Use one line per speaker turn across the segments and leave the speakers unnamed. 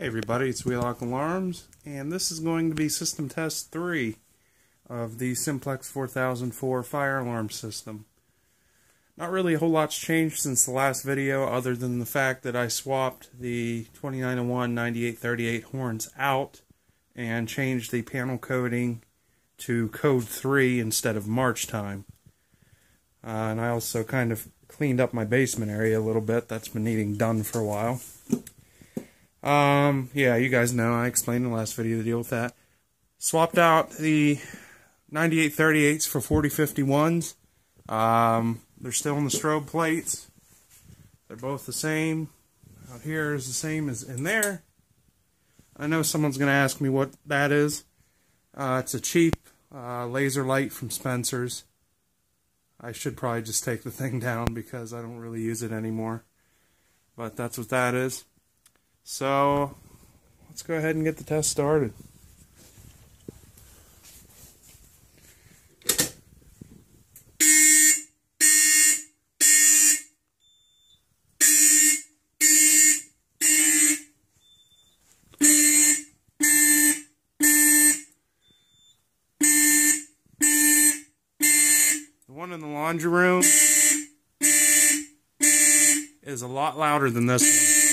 Hey everybody, it's Wheelock Alarms, and this is going to be system test 3 of the Simplex 4004 fire alarm system. Not really a whole lot's changed since the last video other than the fact that I swapped the 2901 9838 horns out and changed the panel coding to code 3 instead of march time. Uh, and I also kind of cleaned up my basement area a little bit. That's been needing done for a while. Um, yeah, you guys know, I explained in the last video the deal with that. Swapped out the 9838s for 4051s. Um, they're still in the strobe plates. They're both the same. Out here is the same as in there. I know someone's going to ask me what that is. Uh, it's a cheap uh, laser light from Spencer's. I should probably just take the thing down because I don't really use it anymore. But that's what that is. So let's go ahead and get the test started. The one in the laundry room is a lot louder than this one.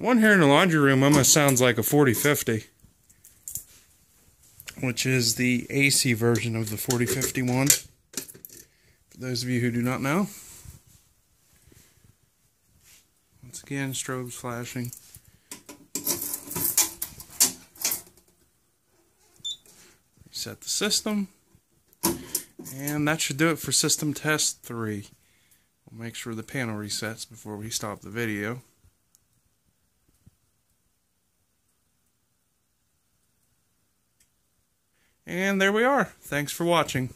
One here in the laundry room almost sounds like a 4050, which is the AC version of the 4051. For those of you who do not know. Once again, strobes flashing. Reset the system. And that should do it for system test 3. We'll make sure the panel resets before we stop the video. And there we are. Thanks for watching.